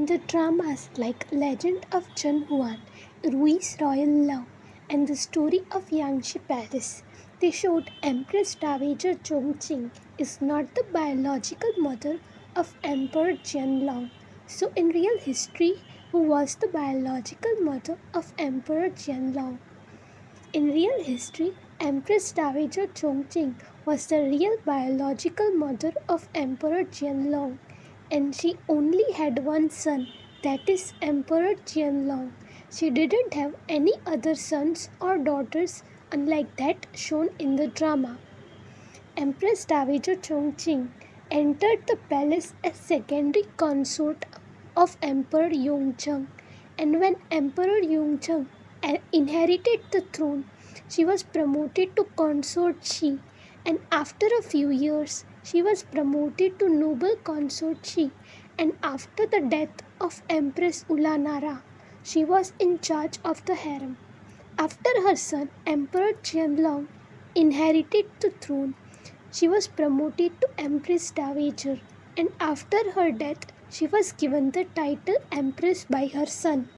In the dramas like Legend of Zhen Huan, Ruyi's Royal Love, and the story of Yanxi Palace, they showed Empress Dowager Chongqing is not the biological mother of Emperor Qianlong. So, in real history, who was the biological mother of Emperor Qianlong? In real history, Empress Dowager Chongqing was the real biological mother of Emperor Qianlong, and she only had one son, that is Emperor Qianlong. She didn't have any other sons or daughters unlike that shown in the drama. Empress Dowager Chongqing entered the palace as secondary consort of Emperor Yongzheng, and when Emperor Yongzheng uh, inherited the throne, she was promoted to consort Xi, and after a few years, she was promoted to noble consort Xi, and after the death of Empress Ulanara, she was in charge of the harem. After her son, Emperor Qianlong, inherited the throne, she was promoted to Empress Dowager, and after her death, she was given the title Empress by her son.